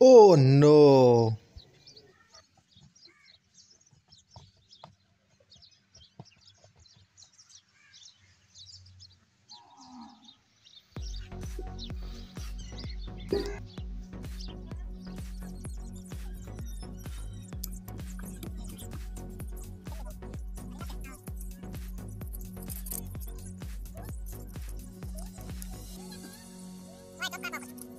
Oh no. Michael Kamel.